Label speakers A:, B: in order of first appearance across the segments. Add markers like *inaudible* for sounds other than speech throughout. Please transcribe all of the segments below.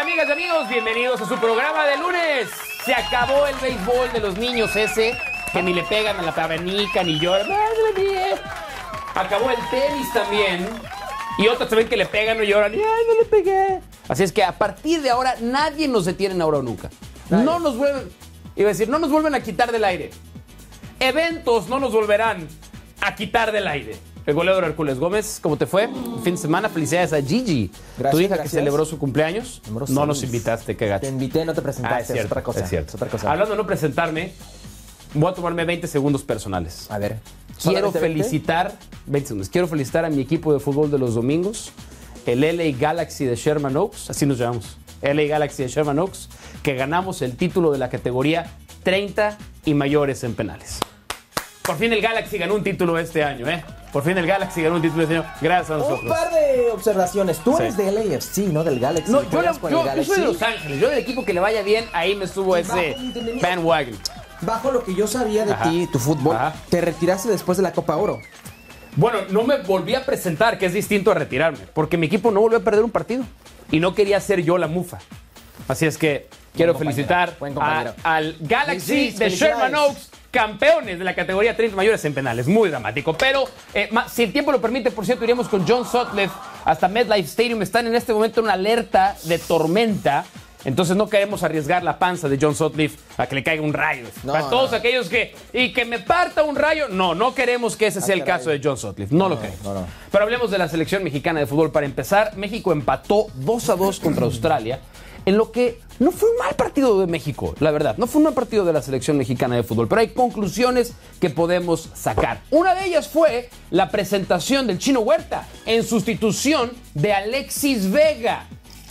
A: Hola amigas y amigos, bienvenidos a su programa de lunes. Se acabó el béisbol de los niños ese, que ni le pegan a la abanica ni lloran. Madre mía. Acabó el tenis también. Y otros también que le pegan o lloran. Ay, no le pegué. Así es que a partir de ahora nadie nos detiene en ahora o nunca. No nos vuelven, iba a decir, no nos vuelven a quitar del aire. Eventos no nos volverán a quitar del aire. El goleador Hércules Gómez, ¿cómo te fue? Fin de semana, felicidades a Gigi,
B: Gracias,
A: tu hija que celebró su cumpleaños.
B: Número
A: No nos invitaste, qué gacho.
B: Te invité, no te presentaste.
A: Ah, es cierto,
B: otra cosa.
A: es cierto.
B: es otra cosa.
A: Hablando de no presentarme, voy a tomarme 20 segundos personales.
B: A ver.
A: Quiero felicitar, 20 segundos, quiero felicitar a mi equipo de fútbol de los domingos, el LA Galaxy de Sherman Oaks, así nos llamamos, LA Galaxy de Sherman Oaks, que ganamos el título de la categoría 30 y mayores en penales. Por fin el Galaxy ganó un título este año, ¿eh? Por fin el Galaxy ganó un título este año, gracias a
B: Un
A: nosotros.
B: par de observaciones. Tú
A: Sí.
B: eres del LAFC, ¿no? Del Galaxy.
A: No, yo,
B: ¿Juegas
A: la-
B: con
A: yo-
B: el
A: yo
B: Galaxy?
A: soy de Los Ángeles, yo del equipo que le vaya bien, ahí me subo
B: Y
A: ese bandwagon.
B: Bajo lo que yo sabía de
A: Ajá.
B: ti, tu fútbol,
A: Ajá.
B: te retiraste después de la Copa Oro.
A: Bueno, no me volví a presentar, que es distinto a retirarme, porque mi equipo no volvió a perder un partido y no quería ser yo la mufa. Así es que quiero felicitar a- al Galaxy de Sherman. Oaks, campeones de la categoría 30 mayores en penales. Muy dramático. Pero eh, si el tiempo lo permite, por cierto, iremos con John Sutcliffe hasta MetLife Stadium. Están en este momento en una alerta de tormenta. Entonces no queremos arriesgar la panza de John Sutcliffe a que le caiga un rayo.
B: No,
A: Para todos
B: no.
A: aquellos que... Y que me parta un rayo. No, no queremos que ese sea el caso de John Sutcliffe. No, lo queremos.
B: no, no.
A: Pero hablemos de la selección mexicana de fútbol. Para empezar, México empató 2 a 2 contra Australia, en lo que no fue un mal partido de México, la verdad. No fue un mal partido de la selección mexicana de fútbol, pero hay conclusiones que podemos sacar. Una de ellas fue la presentación del Chino Huerta en sustitución de Alexis Vega.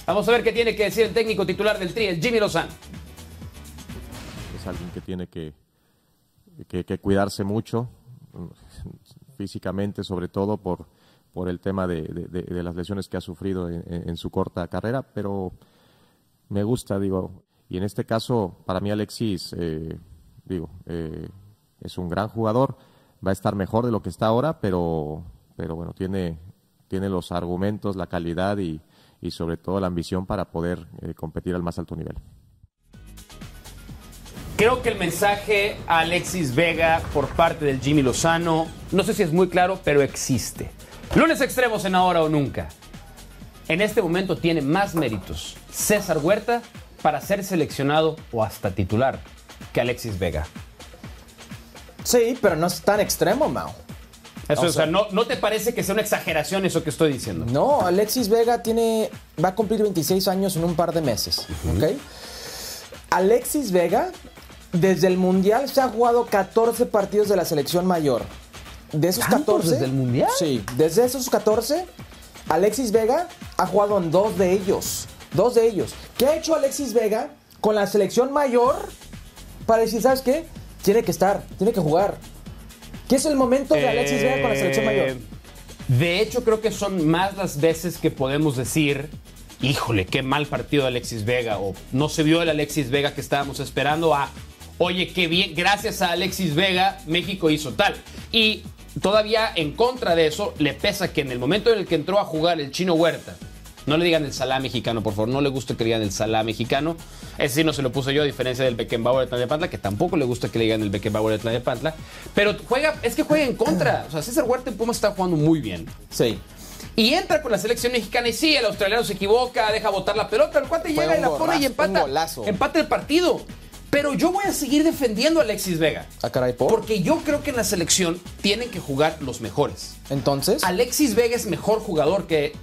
A: Vamos a ver qué tiene que decir el técnico titular del Tri, el Jimmy Lozano.
C: es alguien que tiene que, que- cuidarse mucho, físicamente sobre todo por, por el tema de, de- las lesiones que ha sufrido en- en su corta carrera, pero me gusta, digo, y en este caso, para mí Alexis, eh, digo, eh, es un gran jugador, va a estar mejor de lo que está ahora, pero, pero bueno, tiene, tiene los argumentos, la calidad y, y sobre todo la ambición para poder eh, competir al más alto nivel.
A: Creo que el mensaje a Alexis Vega por parte del Jimmy Lozano, no sé si es muy claro, pero existe. Lunes extremos en ahora o nunca. En este momento tiene más méritos César Huerta para ser seleccionado o hasta titular que Alexis Vega.
B: Sí, pero no es tan extremo, Mao.
A: Eso,
B: O
A: o sea, ¿no, ¿no te parece que sea una exageración eso que estoy diciendo?
B: No, Alexis Vega tiene, va a cumplir 26 años en un par de meses, ¿ok? Alexis Vega, desde el Mundial se ha jugado 14 partidos de la selección mayor. De esos
A: ¿Tantos
B: 14...
A: desde el Mundial?
B: Sí, desde esos 14, Alexis Vega ha jugado en dos de ellos. Dos de ellos. ¿Qué ha hecho Alexis Vega con la selección mayor para decir, ¿sabes qué? Tiene que estar, tiene que jugar. ¿Qué es el momento de Alexis Vega con la selección mayor?
A: Eh, De hecho, creo que son más las veces que podemos decir, híjole, qué mal partido de Alexis Vega, o no se vio el Alexis Vega que estábamos esperando, a, oye, qué bien, gracias a Alexis Vega, México hizo tal. Y todavía en contra de eso, le pesa que en el momento en el que entró a jugar el chino Huerta, no le digan el salá mexicano, por favor. No le gusta que le digan el salá mexicano. Ese sí no se lo puse yo, a diferencia del Beckenbauer de Tlalnepantla, que tampoco le gusta que le digan el Beckenbauer de Tlalnepantla. Pero juega, es que juega en contra. O sea, César Huerta en Pumas está jugando muy bien.
B: Sí.
A: Y entra con la selección mexicana y sí, el australiano se equivoca, deja botar la pelota, el cuate
B: Fue
A: llega y la pone y empata. Empata el partido. Pero yo voy a seguir defendiendo a Alexis Vega.
B: Ah, caray, ¿por?
A: Porque yo creo que en la selección tienen que jugar los mejores.
B: Entonces,
A: Alexis Vega es mejor jugador que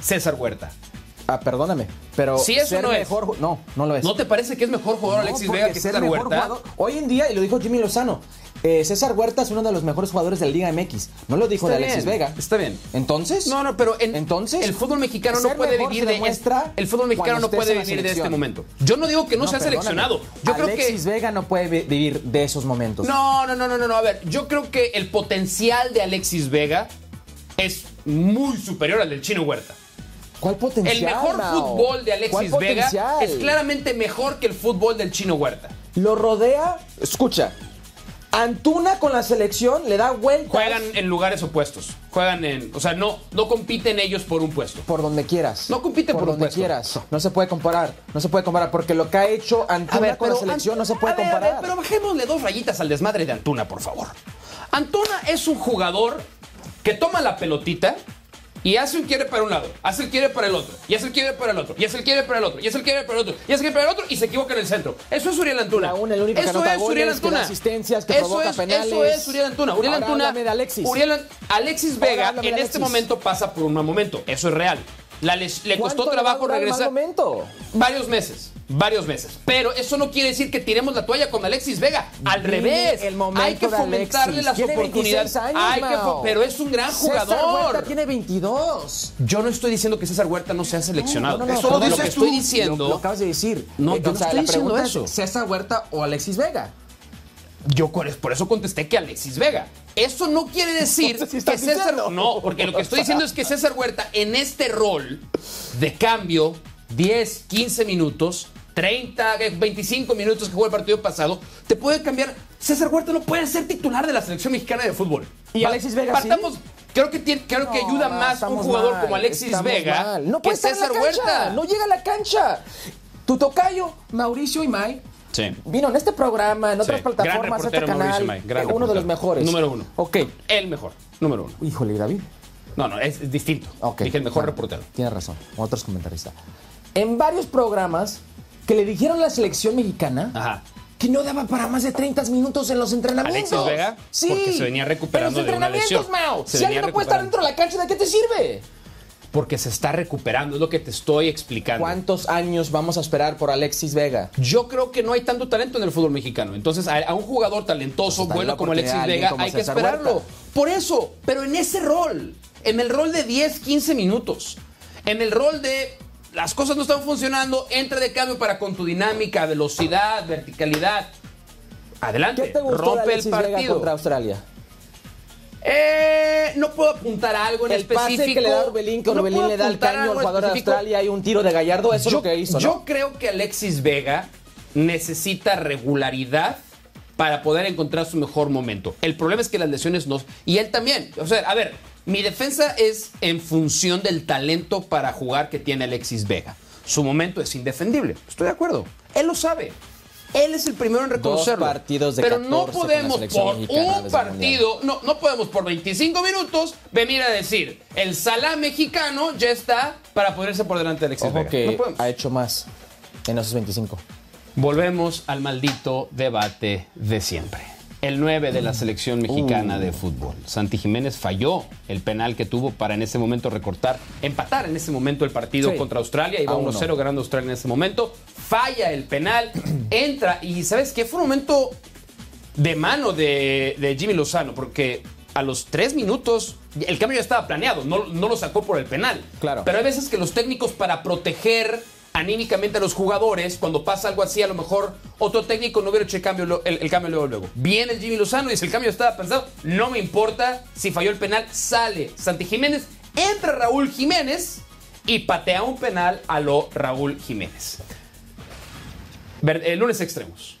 A: César Huerta.
B: ah, perdóname, pero
A: Sí, eso
B: ser
A: no es.
B: mejor, ju- no, no lo es.
A: ¿No te parece que es mejor jugador
B: No,
A: Alexis Vega que César Huerta?
B: jugador- hoy en día, y lo dijo Jimmy Lozano, eh, César Huerta es uno de los mejores jugadores de la Liga MX. No lo dijo
A: Está
B: de Alexis
A: bien,
B: Vega.
A: Está bien.
B: Entonces,
A: No, no, pero en-
B: entonces
A: el fútbol mexicano no puede
B: mejor
A: vivir de
B: demuestra
A: el fútbol mexicano no puede vivir de este momento. Yo no digo que no, sea seleccionado. Yo creo
B: Alexis
A: que
B: Vega no puede vi- vivir de esos momentos.
A: No, no, no, no, no, no. A ver, yo creo que el potencial de Alexis Vega es muy superior al del Chino Huerta.
B: ¿Cuál potencial?
A: El mejor fútbol de
B: ¿Cuál
A: Alexis Vega es claramente mejor que el fútbol del Chino Huerta.
B: Lo rodea, escucha, Antuna con la selección le da vueltas.
A: Juegan en lugares opuestos. Juegan en. O sea, no, no compiten ellos por un puesto.
B: Por donde quieras.
A: No compite por un
B: donde
A: puesto.
B: quieras. No se puede comparar. No se puede comparar porque lo que ha hecho Antuna con la selección no se puede
A: a ver, a
B: comparar.
A: ver, pero bajémosle dos rayitas al desmadre de Antuna, por favor. Antuna es un jugador que toma la pelotita y hace un quiere para un lado, hace el quiere para el otro, y hace el quiere para el otro, y hace el quiere para el otro, y hace el quiere para el otro, y hace el quiere para el otro, y se equivoca en el centro. Eso es Uriel Antuna.
B: El único
A: eso es Uriel Antuna.
B: da asistencias, que
A: eso es,
B: penales.
A: Eso es Uriel Antuna. Uriel
B: Ahora
A: Antuna.
B: de Alexis.
A: Uriel Alexis Vega en este momento pasa por un mal momento. Eso es real. La les- le costó
B: ¿Cuánto le va a
A: trabajo regresar.
B: momento?
A: Varios meses, varios meses. Pero eso no quiere decir que tiremos la toalla con Alexis Vega. Al revés.
B: el momento
A: hay que fomentarle las oportunidades.
B: 26 años,
A: Hay que fo-
B: Mao.
A: pero es un gran
B: César
A: jugador.
B: Huerta tiene 22.
A: Yo no estoy diciendo que César Huerta no sea seleccionado.
B: No, no, no,
A: eso lo
B: lo
A: que estoy diciendo.
B: Lo, lo acabas de decir.
A: No,
B: Eh,
A: yo
B: o
A: no
B: sea,
A: estoy
B: la
A: diciendo
B: pregunta
A: eso.
B: es César Huerta o Alexis Vega.
A: Yo por por eso contesté que Alexis Vega. Eso no quiere decir *laughs*
B: ¿sí
A: que César.
B: diciendo?
A: No, porque lo que estoy diciendo es que César Huerta en este rol de cambio, 10, 15 minutos, 30, eh, 25 minutos que jugó el partido pasado, te puede cambiar. César Huerta no puede ser titular de la selección mexicana de fútbol.
B: ¿Y
A: Va-
B: Alexis Vega sí?
A: Partamos. Creo que, tiene- creo que
B: No,
A: ayuda
B: no,
A: más un jugador
B: mal,
A: como Alexis Vega
B: mal. No
A: que
B: puede
A: César
B: cancha,
A: Huerta.
B: No llega a la cancha. Tu tocayo, Mauricio Imay,
A: Sí.
B: vino en este programa, en otras
A: Sí,
B: plataformas, este
A: reportero
B: canal.
A: May,
B: eh, uno de los mejores.
A: Número uno.
B: Ok.
A: El mejor. Número uno.
B: Híjole, David.
A: No, no, es, es distinto. Dije el mejor reportero.
B: Tienes razón. Otros comentaristas. En varios programas que le dijeron a la selección mexicana
A: Ajá.
B: que no daba para más de 30 minutos en los entrenamientos.
A: ¿Alexis Vega?
B: Sí.
A: Porque se venía recuperando
B: en los
A: de una
B: entrenamientos,
A: lesión.
B: Mao.
A: Se
B: si alguien no puede estar dentro de la cancha, ¿de qué te sirve?
A: Porque se está recuperando, es lo que te estoy explicando.
B: ¿Cuántos años vamos a esperar por Alexis Vega?
A: Yo creo que no hay tanto talento en el fútbol mexicano. Entonces, a, a un jugador talentoso,
B: Pues
A: bueno como Alexis Vega,
B: como
A: hay que esperarlo.
B: Huerta.
A: Por eso, pero en ese rol, en el rol de 10, 15 minutos, en el rol de las cosas no están funcionando, entra de cambio para con tu dinámica, velocidad, verticalidad. Adelante,
B: ¿Qué te gustó de
A: rompe el
B: Vega
A: partido.
B: contra Australia?
A: Eh, no puedo apuntar a algo en
B: El
A: específico.
B: pase que le da Orbelín, que Orbelín le da el caño al jugador de. Australia y un tiro de Gallardo, eso
A: yo,
B: es lo que hizo, ¿no?
A: yo creo que Alexis Vega necesita regularidad para poder encontrar su mejor momento. El problema es que las lesiones no... Y él también. O sea, a ver, mi defensa es en función del talento para jugar que tiene Alexis Vega. Su momento es indefendible. Estoy de acuerdo. Él lo sabe. Él es el primero en reconocerlo.
B: partidos de
A: Pero
B: 14
A: no podemos por un partido, no, no podemos por 25 minutos venir a decir el Salah mexicano ya está para ponerse por delante de Alexis
B: Ojo
A: Vega.
B: que
A: No podemos.
B: ha hecho más en esos 25.
A: Volvemos al maldito debate de siempre. El 9 de la selección mexicana de fútbol. Santi Jiménez falló el penal que tuvo para en ese momento recortar, empatar en ese momento el partido
B: Sí.
A: contra Australia. Iba
B: A uno.
A: 1-0 ganando Australia en ese momento. Falla el penal, *clears throat* entra y ¿sabes qué? Fue un momento de mano de, de Jimmy Lozano porque a los tres minutos el cambio ya estaba planeado, no, no lo sacó por el penal.
B: Claro.
A: Pero hay veces que los técnicos para proteger anímicamente a los jugadores, cuando pasa algo así, a lo mejor otro técnico no hubiera hecho el cambio, el, el cambio luego, luego. Viene el Jimmy Lozano y dice, el cambio estaba pensado, no me importa si falló el penal, sale Santi Jiménez, entra Raúl Jiménez y patea un penal a lo Raúl Jiménez. El lunes extremos.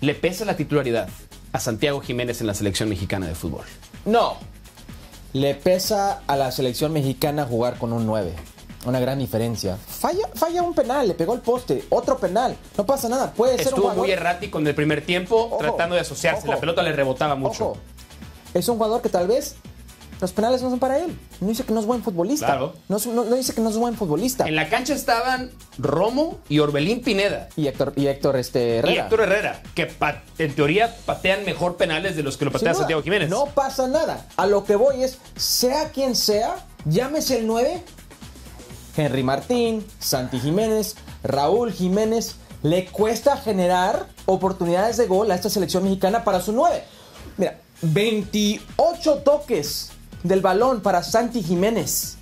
A: ¿Le pesa la titularidad a Santiago Jiménez en la selección mexicana de fútbol?
B: No. Le pesa a la selección mexicana jugar con un 9. Una gran diferencia. Falla, falla un penal, le pegó el poste. Otro penal. No pasa nada. Puede ser un
A: Estuvo
B: jugador.
A: muy errático en el primer tiempo,
B: Ojo,
A: tratando de asociarse.
B: ojo.
A: La pelota le rebotaba mucho.
B: Ojo. Es un jugador que tal vez los penales no son para él. No dice que no es buen futbolista.
A: Claro.
B: No, no- no dice que no es buen futbolista.
A: En la cancha estaban Romo y Orbelín Pineda.
B: Y Héctor, y Héctor este, Herrera.
A: Y Héctor Herrera, que en teoría patean mejor penales de los que lo patea Santiago Jiménez.
B: No pasa nada. A lo que voy es, sea quien sea, llámese el 9, Henry Martín, Santi Jiménez, Raúl Jiménez, le cuesta generar oportunidades de gol a esta selección mexicana para su 9. Mira, 28 toques del balón para Santi Jiménez.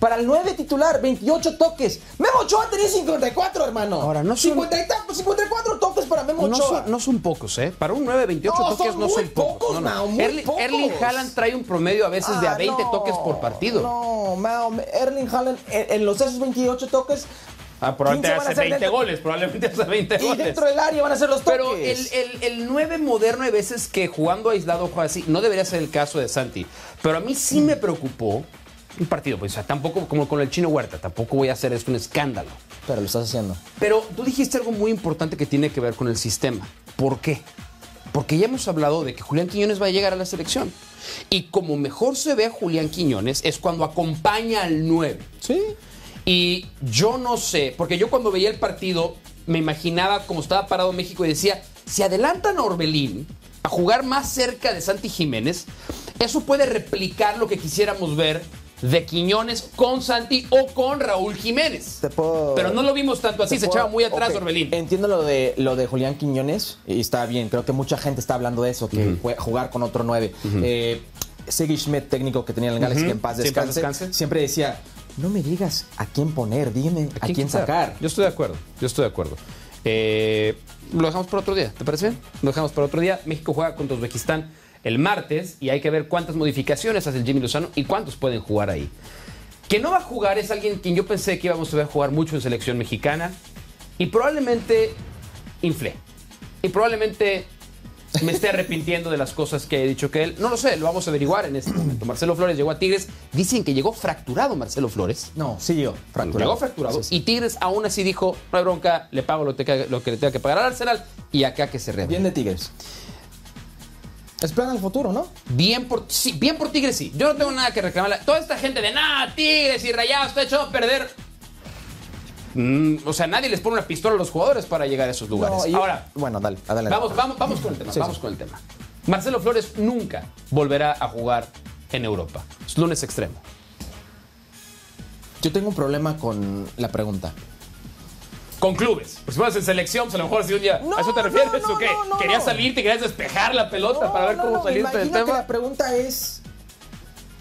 B: Para el 9 titular, 28 toques. Memo Ochoa tenía 54, hermano.
A: Ahora, no son-
B: 50 y tantos, 54 toques para Memo
A: No
B: Ochoa.
A: son, no son pocos, ¿eh? Para un 9, 28
B: No,
A: toques
B: son
A: no
B: muy
A: son pocos.
B: pocos,
A: no, no.
B: Mao, muy
A: Erling,
B: pocos.
A: Erling Haaland trae un promedio a veces de a
B: Ah,
A: 20
B: no,
A: toques por partido.
B: No, Mao, Erling Haaland en, en los esos 28 toques
A: Ah, probablemente
B: 15 van a
A: hace
B: ser
A: 20
B: dentro-
A: goles, probablemente hace 20
B: Y
A: goles.
B: dentro del área van a ser los toques.
A: Pero el, el, el 9 moderno hay veces que jugando aislado juega así. No debería ser el caso de Santi. Pero a mí sí me preocupó un partido. Pues, o sea, tampoco como con el chino Huerta. Tampoco voy a hacer esto un escándalo.
B: Pero lo estás haciendo.
A: Pero tú dijiste algo muy importante que tiene que ver con el sistema. ¿Por qué? Porque ya hemos hablado de que Julián Quiñones va a llegar a la selección. Y como mejor se ve a Julián Quiñones es cuando acompaña al 9.
B: Sí.
A: Y yo no sé, porque yo cuando veía el partido me imaginaba como estaba parado México y decía, si adelantan a Orbelín a jugar más cerca de Santi Jiménez, eso puede replicar lo que quisiéramos ver de Quiñones con Santi o con Raúl Jiménez.
B: Te puedo-
A: Pero no lo vimos tanto así, se
B: puedo-
A: echaba muy atrás
B: ok,
A: Orbelín.
B: Entiendo lo de lo de Julián Quiñones y está bien. Creo que mucha gente está hablando de eso, que jugar con otro 9. Eh, Sigi Schmidt, técnico que tenía el Galaxy, que en paz
A: Sí, en paz
B: descanse,
A: descanse.
B: siempre decía, no me digas a quién poner, dime a quién, sacar.
A: Yo estoy de acuerdo, yo estoy de acuerdo. Eh, lo dejamos para otro día, ¿te parece bien? Lo dejamos para otro día. México juega contra Uzbekistán el martes y hay que ver cuántas modificaciones hace el Jimmy Lozano y cuántos pueden jugar ahí. Que no va a jugar es alguien quien yo pensé que íbamos a ver jugar mucho en selección mexicana y probablemente inflé. Y probablemente me esté arrepintiendo de las cosas que he dicho que él. No lo sé, lo vamos a averiguar en este momento. Marcelo Flores llegó a Tigres. Dicen que llegó fracturado Marcelo Flores.
B: No, sí yo, fracturado.
A: Llegó fracturado.
B: Sí, sí.
A: Y Tigres aún así dijo, no hay bronca, le pago lo, que- lo que le tenga que pagar al Arsenal y acá que se
B: Bien
A: rehabilite.
B: de Tigres. Es plan al futuro, ¿no?
A: Bien por, sí, bien por Tigres, sí. Yo no tengo nada que reclamarle. Toda esta gente de nada, Tigres y Rayados está hecho a perder. Mm, o sea, nadie les pone una pistola a los jugadores para llegar a esos lugares.
B: No, y-
A: Ahora,
B: Bueno, dale, adelante.
A: vamos, vamos, vamos con el tema.
B: Sí,
A: vamos
B: sí.
A: con el tema. Marcelo Flores nunca volverá a jugar en Europa. Es lunes extremo.
B: Yo tengo un problema con la pregunta.
A: Con clubes. Pues si fueras en selección, pues a lo mejor si un día.
B: No,
A: ¿A eso te refieres
B: no, no,
A: o qué? ¿Querías
B: no.
A: salir, te querías despejar la pelota para ver cómo
B: me
A: del
B: que
A: tema?
B: la pregunta es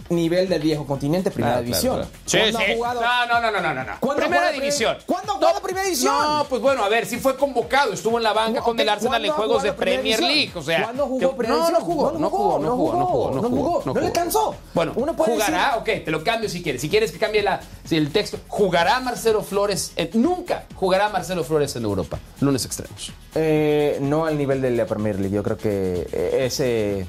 B: nivel del viejo continente, primera
A: Ah, claro,
B: división.
A: claro. Sí,
B: ¿Cuándo
A: sí.
B: ha jugado?
A: No, no, no, no, no, no, no.
B: ¿Cuándo
A: Primera división.
B: ¿Cuándo ha jugado primera división?
A: No, pues bueno, a ver, sí fue convocado, estuvo en la banca
B: No,
A: con el Arsenal en
B: ¿cuándo ha
A: juegos de Premier? League, o sea,
B: ¿Cuándo jugó
A: que-
B: primera
A: no, no jugó, no jugó, no jugó, no jugó, no jugó,
B: no le cansó.
A: Bueno,
B: Uno puede
A: jugará, ok, te lo cambio si quieres. Si quieres que cambie la, el texto, jugará Marcelo Flores, en- nunca jugará Marcelo Flores en Europa. Lunes extremos.
B: Eh, no al nivel de la Premier League. Yo creo que eh, ese,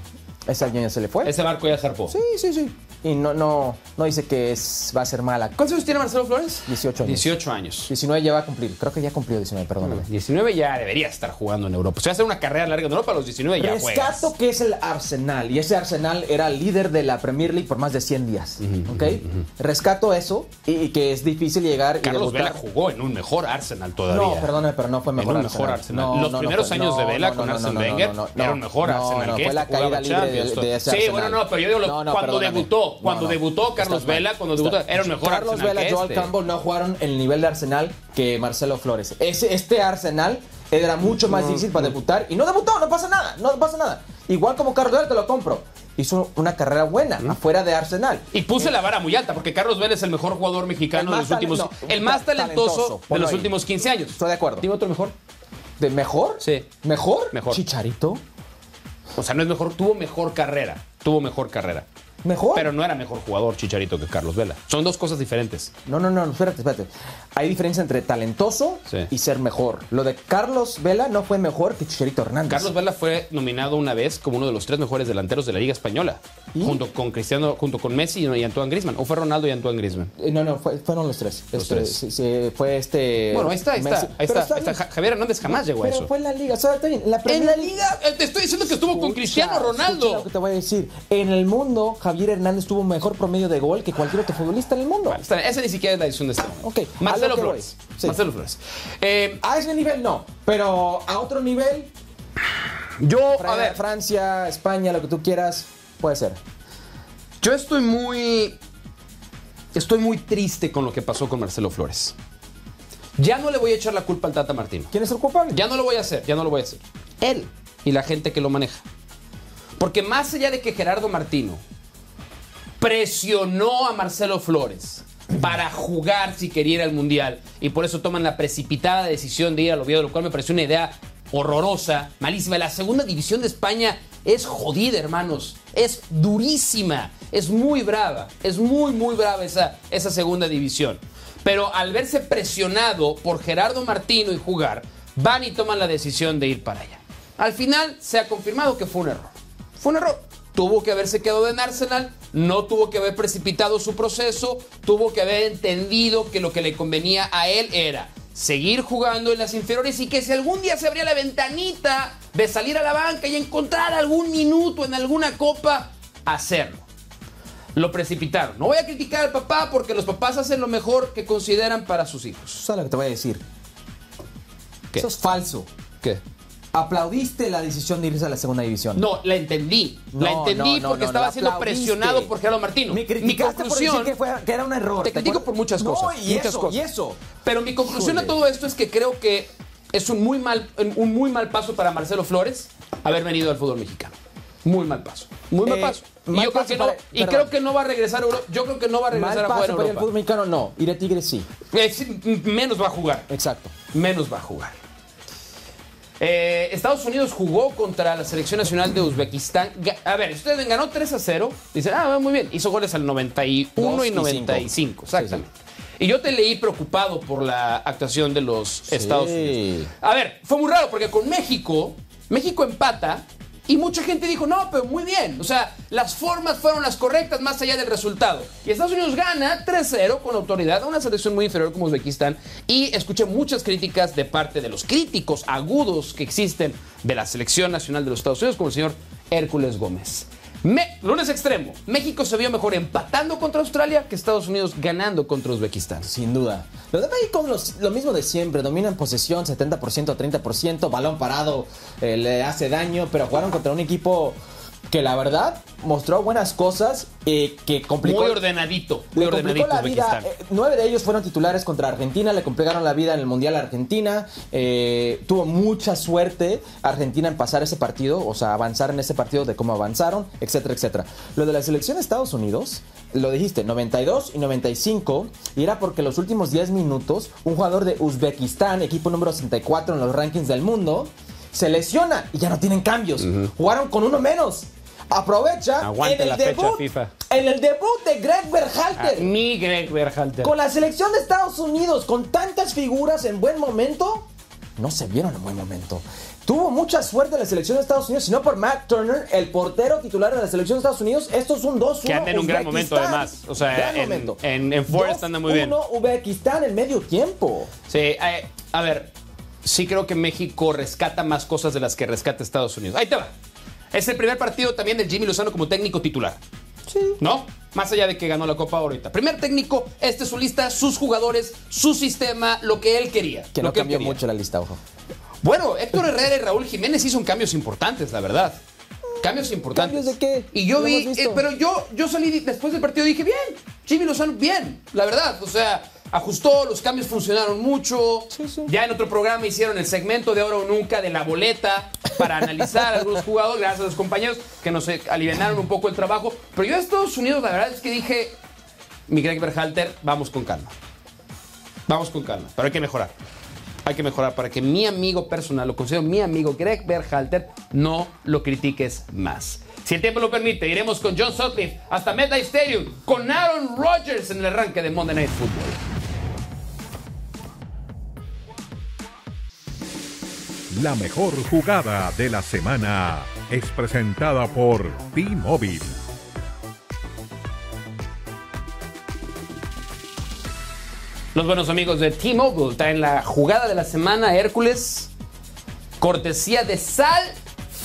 B: ese año ya se le fue.
A: Ese barco ya zarpó.
B: Sí, sí, sí. Y no, no, no dice que es, va a ser mala.
A: ¿Cuántos años tiene Marcelo Flores?
B: 18 años.
A: 18 años.
B: 19 ya va a cumplir. Creo que ya cumplió 19, perdóname.
A: 19 ya debería estar jugando en Europa. Si va a hacer una carrera larga en Europa, a los 19 ya juegas.
B: Rescato que es el Arsenal. Y ese Arsenal era líder de la Premier League por más de 100 días. ¿Ok? Rescato eso y, y que es difícil llegar
A: Carlos
B: y
A: Vela jugó en un mejor Arsenal todavía.
B: No, perdóname, pero no fue mejor
A: En un
B: Arsenal.
A: mejor Arsenal.
B: No,
A: Los
B: no, no
A: primeros
B: fue-
A: años de
B: no,
A: Vela
B: no,
A: con
B: no,
A: Arsene
B: no, no,
A: Wenger
B: no,
A: era
B: no,
A: un mejor
B: no,
A: Arsenal.
B: no,
A: que
B: fue la
A: este jugaba
B: caída libre de, de ese
A: Sí,
B: Arsenal.
A: bueno, no, pero yo digo, lo-
B: No, no,
A: cuando
B: perdóname.
A: debutó,
B: No,
A: cuando
B: no.
A: debutó Carlos. Vela, cuando debutó,
B: Está-
A: era un mejor
B: Carlos
A: Arsenal
B: Vela,
A: que
B: Joel
A: este.
B: Campbell no jugaron el nivel de Arsenal que Marcelo Flores. Ese, este Arsenal era mucho más difícil para debutar y no debutó, no pasa nada, no pasa nada. Igual como Carlos Vela, te lo compro. Hizo una carrera buena afuera de Arsenal.
A: Y puse la vara muy alta, porque Carlos Vela es el mejor jugador mexicano
B: El
A: de los últimos.
B: no,
A: el más
B: ta-
A: talentoso,
B: talentoso,
A: de los
B: ahí.
A: últimos 15 años.
B: Estoy de acuerdo.
A: ¿Tiene otro mejor?
B: ¿De mejor?
A: Sí.
B: ¿Mejor?
A: Mejor.
B: Chicharito.
A: O sea, no es mejor, tuvo mejor carrera. Tuvo mejor carrera.
B: ¿Mejor?
A: Pero no era mejor jugador Chicharito que Carlos Vela. Son dos cosas diferentes.
B: No, no, no, espérate, espérate. Hay diferencia entre talentoso
A: Sí.
B: y ser mejor. Lo de Carlos Vela no fue mejor que Chicharito Hernández.
A: Carlos Vela fue nominado una vez como uno de los tres mejores delanteros de la Liga Española, junto con Cristiano, junto con Messi y Antoine Griezmann. O fue Ronaldo y Antoine Griezmann.
B: Eh, No, no, fue- fueron los tres.
A: Los
B: Este,
A: tres.
B: sí, sí, fue este.
A: Bueno, ahí está, ahí está,
B: Pero
A: está, está. Javier Hernández jamás llegó a
B: Pero
A: eso.
B: fue en la liga, o sea, está bien. En la,
A: En liga, eh, te estoy diciendo que estuvo con Cristiano Ronaldo.
B: lo que te voy a decir. En el mundo, Javier Hernández tuvo mejor promedio de gol que cualquier otro futbolista en el mundo.
A: Bueno, está bien, esa ni siquera es la decisión de este momento.
B: Ok, a
A: Marcelo Flores.
B: Sí.
A: Marcelo Flores. Eh,
B: A ese nivel no, pero a otro nivel,
A: yo, a
B: Fra-
A: ver,
B: Francia, España, lo que tú quieras, puede ser.
A: yo estoy muy. Estoy muy triste con lo que pasó con Marcelo Flores. Ya no le voy a echar la culpa al Tata Martino.
B: ¿Quién es el culpable?
A: Ya no lo voy a hacer, ya no lo voy a hacer. Él y la gente que lo maneja. Porque más allá de que Gerardo Martino presionó a Marcelo Flores para jugar si quería al Mundial y por eso toman la precipitada decisión de ir al Oviedo, lo cual me pareció una idea horrorosa, malísima. La segunda división de España es jodida, hermanos. Es durísima, es muy brava, es muy, muy brava esa, esa segunda división. Pero al verse presionado por Gerardo Martino y jugar, van y toman la decisión de ir para allá. Al final se ha confirmado que fue un error. Fue un error. Tuvo que haberse quedado en Arsenal, no tuvo que haber precipitado su proceso, tuvo que haber entendido que lo que le convenía a él era seguir jugando en las inferiores y que si algún día se abría la ventanita de salir a la banca y encontrar algún minuto en alguna copa, hacerlo. Lo precipitaron. No voy a criticar al papá porque los papás hacen lo mejor que consideran para sus hijos.
B: ¿Sabes lo que te voy a decir?
A: ¿Qué?
B: Eso es falso.
A: ¿Qué?
B: Aplaudiste la decisión de irse a la segunda división.
A: No, la entendí. la entendí
B: no, no,
A: porque estaba siendo
B: aplaudiste.
A: presionado por Gerardo Martino.
B: Me criticaste por decir que, fue- que era un error.
A: Te critico por muchas cosas.
B: y
A: muchas
B: eso,
A: cosas.
B: y eso.
A: Pero mi conclusión a
B: Híjole.
A: todo esto es que creo que es un muy mal, un muy mal paso para Marcelo Flores haber venido al fútbol mexicano. Muy mal paso. Muy mal
B: Eh,
A: paso. Y
B: mal
A: yo creo
B: paso
A: que no,
B: para-
A: y
B: perdón.
A: creo que no va a regresar a Europa. Yo creo que no va a regresar
B: Mal
A: a jugar
B: paso
A: a
B: para el fútbol mexicano, no. Ir a Tigres sí.
A: Eh, menos va a jugar.
B: Exacto.
A: menos va a jugar. Eh, Estados Unidos jugó contra la selección nacional de Uzbekistán. A ver, ustedes ganó 3 a 0. Dicen, ah, muy bien. Hizo goles al 91
B: Dos
A: y
B: y
A: 95.
B: cinco.
A: Exactamente. Y yo te leí preocupado por la actuación de los Estados Unidos. A ver, fue muy raro porque con México, México empata y mucha gente dijo, no, pero muy bien. O sea, las formas fueron las correctas más allá del resultado. Y Estados Unidos gana 3-0 con autoridad a una selección muy inferior como Uzbekistán. Y escuché muchas críticas de parte de los críticos agudos que existen de la selección nacional de los Estados Unidos, como el señor Hércules Gómez. Me- lunes extremo. México se vio mejor empatando contra Australia que Estados Unidos ganando contra Uzbekistán.
B: Sin duda. Los de México lo mismo de siempre. Dominan posesión 70% a 30%. Balón parado eh, le hace daño. Pero jugaron contra un equipo que la verdad mostró buenas cosas. eh, que complicó.
A: Muy ordenadito. Muy
B: Le complicó
A: ordenadito
B: la vida.
A: Uzbekistán.
B: eh, nueve de ellos fueron titulares contra Argentina. Le complicaron la vida en el Mundial a Argentina. eh, tuvo mucha suerte Argentina en pasar ese partido. O sea, avanzar en ese partido de cómo avanzaron, etcétera, etcétera. Lo de la selección de Estados Unidos, lo dijiste, 92 y 95. Y era porque los últimos 10 minutos, un jugador de Uzbekistán, equipo número 64 en los rankings del mundo, se lesiona y ya no tienen cambios. Jugaron con uno menos. Aprovecha
A: Aguante
B: en el debut,
A: FIFA.
B: en el debut de Greg Berhalter.
A: Mi Greg Berhalter.
B: Con la selección de Estados Unidos, con tantas figuras en buen momento, no se vieron en buen momento. Tuvo mucha suerte la selección de Estados Unidos, si no por Matt Turner, el portero titular de la selección de Estados Unidos. Esto es un 2-1.
A: Que anda en un gran momento, además. O sea,
B: Gran
A: en-
B: momento.
A: en- en Forest anda muy bien.
B: 2-1 Uzbekistán en medio tiempo.
A: Sí, eh, a ver, sí creo que México rescata más cosas de las que rescata Estados Unidos. Ahí te va. Es el primer partido también de Jimmy Lozano como técnico titular.
B: Sí.
A: ¿No? Más allá de que ganó la Copa ahorita. Primer técnico, esta es su lista, sus jugadores, su sistema, lo que él quería.
B: Que no
A: que
B: cambió mucho la lista, ojo.
A: Bueno, Héctor Herrera y Raúl Jiménez hicieron cambios importantes, la verdad. Cambios importantes.
B: ¿Cambios de qué?
A: Y yo vi, eh, pero yo, yo salí después del partido y dije, bien, Jimmy Lozano, bien, la verdad. O sea, ajustó, los cambios funcionaron mucho.
B: Sí, sí.
A: Ya en otro programa hicieron el segmento de ahora o nunca de la boleta para analizar a algunos jugadores, gracias a los compañeros que nos eh, alivianaron un poco el trabajo. Pero yo a Estados Unidos, la verdad es que dije, mi Greg Berhalter, vamos con calma. Vamos con calma, pero hay que mejorar. Hay que mejorar para que mi amigo personal, lo considero mi amigo Greg Berhalter, no lo critiques más. Si el tiempo lo permite, iremos con John Sutcliffe hasta MetLife Stadium con Aaron Rodgers en el arranque de Monday Night Football.
D: La mejor jugada de la semana es presentada por T-Mobile.
A: Los buenos amigos de T-Mobile traen la jugada de la semana Hércules, cortesía de Sal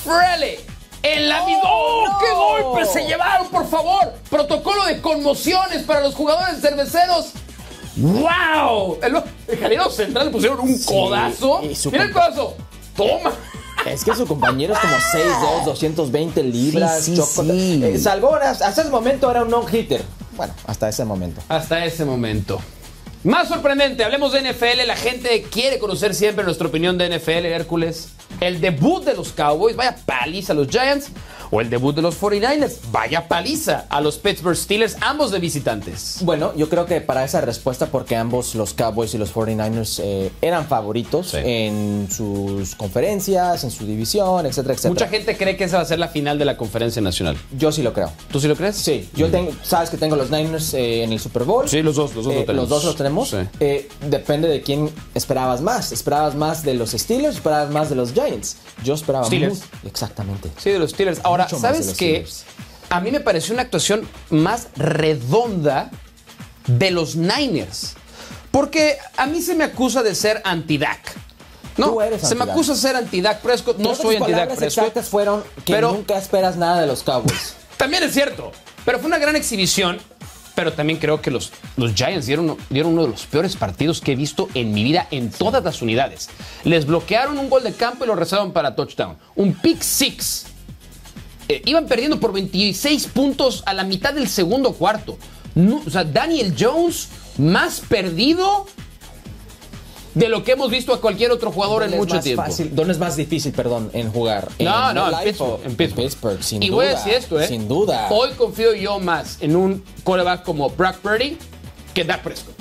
A: Frele. En la vida. ¡Oh,
B: no!
A: qué golpe se llevaron, por favor! Protocolo de conmociones para los jugadores cerveceros. ¡Wow! El, el central le pusieron un codazo. Mira el codazo. Toma.
B: Es que su compañero es como 6'2, 220 libras.
A: Sí, sí,
B: choco-
A: sí.
B: Eh, salvó, hasta ese momento era un no-hitter. Bueno, hasta ese momento.
A: Hasta ese momento. Más sorprendente, hablemos de NFL. La gente quiere conocer siempre nuestra opinión de NFL, Hércules. El debut de los Cowboys, vaya paliza a los Giants. O el debut de los 49ers. Vaya paliza a los Pittsburgh Steelers, ambos de visitantes.
B: Bueno, yo creo que para esa respuesta, porque ambos, los Cowboys y los 49ers, eh, eran favoritos
A: Sí.
B: en sus conferencias, en su división, etcétera, etcétera.
A: Mucha gente cree que esa va a ser la final de la conferencia nacional.
B: Yo sí lo creo.
A: ¿Tú sí lo crees?
B: Sí, yo tengo, sabes que tengo los Niners eh, en el Super Bowl.
A: Sí, los dos, los dos
B: Eh,
A: lo tenemos.
B: Los dos los tenemos.
A: Sí.
B: Eh, depende de quién esperabas más. ¿Esperabas más de los Steelers? ¿Esperabas más de los Giants? Yo esperaba
A: Steelers.
B: mu- Exactamente.
A: Sí, de los Steelers. Ahora, ¿sabes qué? A mí me pareció una actuación más redonda de los Niners. Porque a mí se me acusa de ser anti-Dak. No,
B: Tú eres
A: se me acusa de ser anti-Dak Prescott. No soy Prescott.
B: exactas fueron que
A: pero-
B: nunca esperas nada de los Cowboys. *laughs*
A: También es cierto. Pero fue una gran exhibición. Pero también creo que los, los Giants dieron, dieron uno de los peores partidos que he visto en mi vida en todas las unidades. Les bloquearon un gol de campo y lo rezaron para touchdown. Un pick six. Eh, iban perdiendo por 26 puntos a la mitad del segundo cuarto. No, o sea, Daniel Jones más perdido de lo que hemos visto a cualquier otro jugador en
B: ¿Dónde es
A: mucho
B: más
A: tiempo.
B: fácil- ¿Dónde es más difícil, perdón, en jugar?
A: No, no, en Pittsburgh, en Pittsburgh.
B: sin
A: y
B: duda.
A: voy a decir esto, ¿eh?
B: Sin duda.
A: Hoy confío yo más en un quarterback como Brock Purdy que Dak Prescott.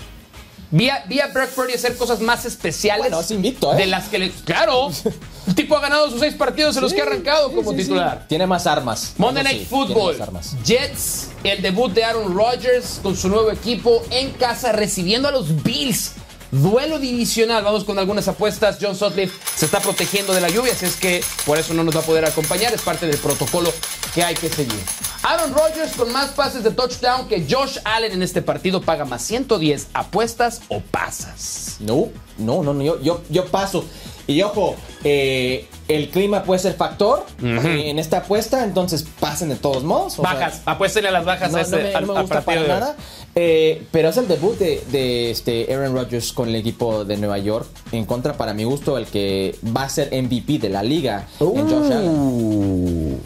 A: Vi a, vi a Brock Purdy hacer cosas más especiales.
B: Bueno, es invicto, ¿eh?
A: De las que le. ¡Claro! *laughs* El tipo ha ganado sus seis partidos en los que ha arrancado
B: Sí,
A: como
B: sí,
A: titular.
B: Tiene más armas.
A: Monday Night Football.
B: más armas.
A: Jets, el debut de Aaron Rodgers con su nuevo equipo en casa recibiendo a los Bills. Duelo divisional, vamos con algunas apuestas. John Sutcliffe se está protegiendo de la lluvia, así es que por eso no nos va a poder acompañar. Es parte del protocolo que hay que seguir. Aaron Rodgers con más pases de touchdown que Josh Allen en este partido paga más 110 apuestas o pasas.
B: No, no, no, no, yo, yo, yo paso. Y ojo, eh, el clima puede ser factor eh, en esta apuesta, entonces pasen de todos modos.
A: Bajas, apuéstenle a las bajas
B: no,
A: a
B: no me,
A: al,
B: no me gusta para nada. Eh, pero es el debut de, de, este Aaron Rodgers con el equipo de Nueva York. En contra, para mi gusto, el que va a ser MVP de la liga en Josh Allen.
A: Uh.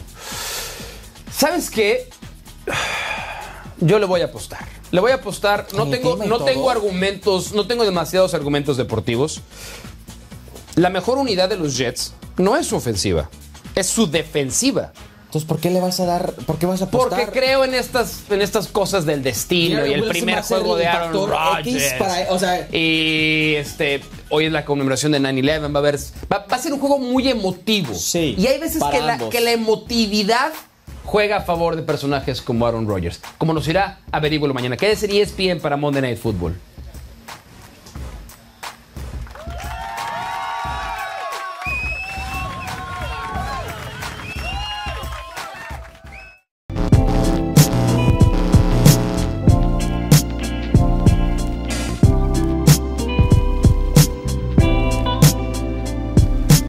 A: ¿Sabes qué? Yo le voy a apostar. Le voy a apostar. No
B: ¿En el
A: tengo, no
B: todo?
A: tengo argumentos, no tengo demasiados argumentos deportivos. La mejor unidad de los Jets no es su ofensiva, es su defensiva.
B: Entonces, ¿por qué le vas a dar? ¿Por qué vas a apostar?
A: Porque creo en estas, en estas cosas del destino y el
B: Wilson
A: primer juego de Aaron Rodgers.
B: para- o sea-
A: y este, hoy es la conmemoración de 9-11. Va a, haber, va, va a ser un juego muy emotivo.
B: Sí,
A: Y hay veces que la, que la emotividad juega a favor de personajes como Aaron Rodgers. Como nos irá a averiguarlo mañana. ¿Qué sería ESPN para Monday Night Football?